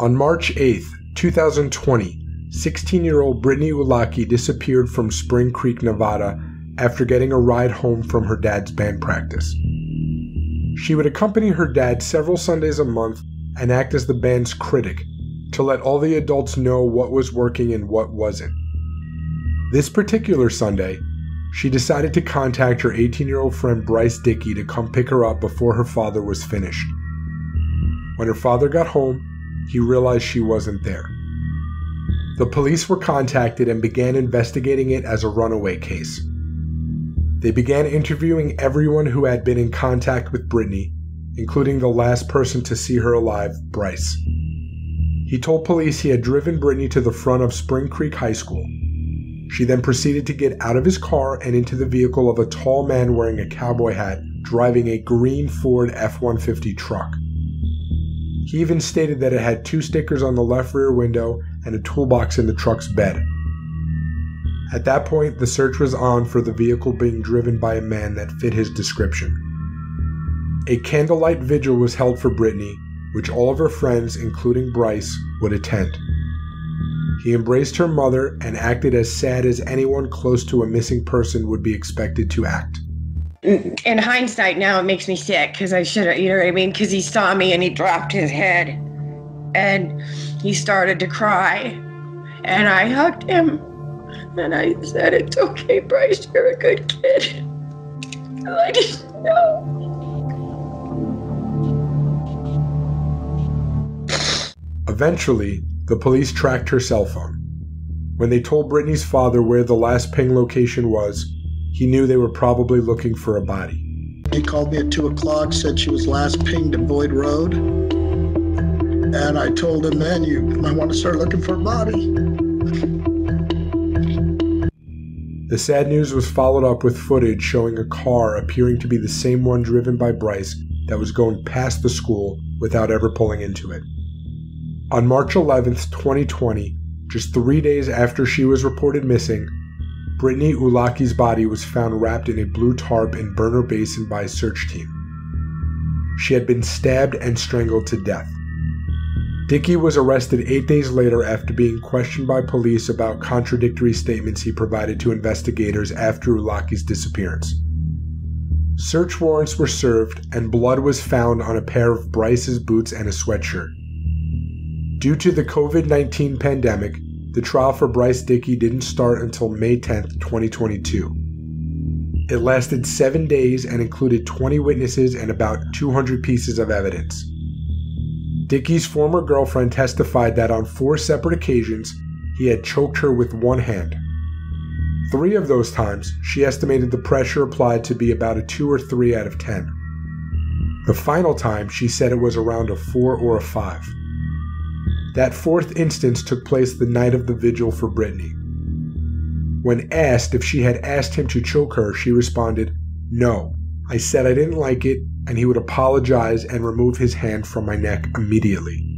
On March 8, 2020, 16 year old Brittney Ujlaky disappeared from Spring Creek, Nevada after getting a ride home from her dad's band practice. She would accompany her dad several Sundays a month and act as the band's critic to let all the adults know what was working and what wasn't. This particular Sunday, she decided to contact her 18 year old friend Bryce Dickey to come pick her up before her father was finished. When her father got home, he realized she wasn't there. The police were contacted and began investigating it as a runaway case. They began interviewing everyone who had been in contact with Brittney, including the last person to see her alive, Bryce. He told police he had driven Brittney to the front of Spring Creek High School. She then proceeded to get out of his car and into the vehicle of a tall man wearing a cowboy hat driving a green Ford F 150 truck. He even stated that it had two stickers on the left rear window and a toolbox in the truck's bed. At that point, the search was on for the vehicle being driven by a man that fit his description. A candlelight vigil was held for Brittney, which all of her friends, including Bryce, would attend. He embraced her mother and acted as sad as anyone close to a missing person would be expected to act in hindsight now it makes me sick because i should have you know what i mean? Because he saw me and he dropped his head and he started to cry. And i hugged him. And i said it's okay bryce you're a good kid. I just know. Eventually the police tracked her cell phone. When they told brittney's father where the last ping location was he knew they were probably looking for a body. He called me at 2 o'clock, said she was last pinged at Boyd Road. And I told him then, you might want to start looking for a body. The sad news was followed up with footage showing a car appearing to be the same one driven by Bryce that was going past the school without ever pulling into it. On March 11th, 2020, just three days after she was reported missing, Brittney Ujlaky's body was found wrapped in a blue tarp in Burner Basin by a search team. She had been stabbed and strangled to death. Dickey was arrested eight days later after being questioned by police about contradictory statements he provided to investigators after Ujlaky's disappearance. Search warrants were served, and blood was found on a pair of Bryce's boots and a sweatshirt. Due to the COVID 19 pandemic, the trial for Bryce Dickey didn't start until May 10, 2022. It lasted seven days and included 20 witnesses and about 200 pieces of evidence. Dickey's former girlfriend testified that on four separate occasions, he had choked her with one hand. Three of those times, she estimated the pressure applied to be about a 2 or 3 out of 10. The final time, she said it was around a 4 or a 5. That fourth instance took place the night of the vigil for Brittney. When asked if she had asked him to choke her, she responded, No. I said I didn't like it, and he would apologize and remove his hand from my neck immediately.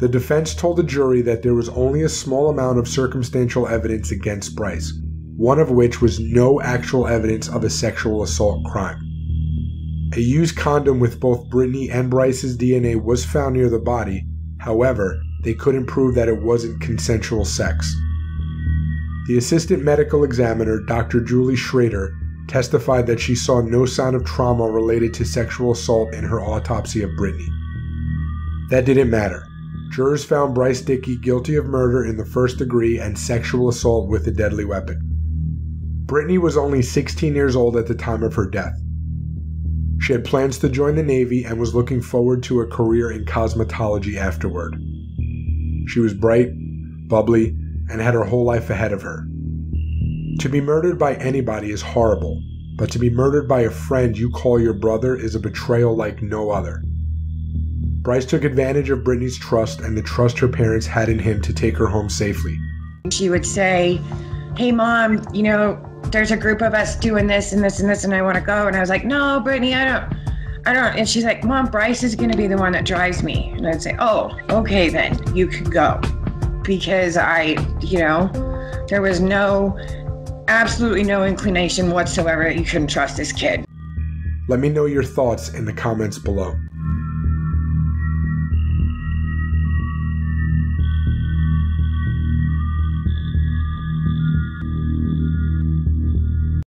The defense told the jury that there was only a small amount of circumstantial evidence against Bryce, one of which was no actual evidence of a sexual assault crime. A used condom with both Brittney and Bryce's DNA was found near the body, However, they couldn't prove that it wasn't consensual sex. The assistant medical examiner, Dr. Julie Schrader, testified that she saw no sign of trauma related to sexual assault in her autopsy of Brittney. That didn't matter. Jurors found Bryce Dickey guilty of murder in the first degree and sexual assault with a deadly weapon. Brittney was only 16 years old at the time of her death. She had plans to join the Navy and was looking forward to a career in cosmetology afterward. She was bright, bubbly, and had her whole life ahead of her. To be murdered by anybody is horrible, but to be murdered by a friend you call your brother is a betrayal like no other. Bryce took advantage of Brittney's trust and the trust her parents had in him to take her home safely. She would say, Hey, mom, you know, there's a group of us doing this and this and this and I want to go. And I was like, no, Brittney, I don't, I don't. And she's like, mom, Bryce is going to be the one that drives me. And I'd say, oh, okay, then you could go. Because I, you know, there was no, absolutely no inclination whatsoever that you couldn't trust this kid. Let me know your thoughts in the comments below.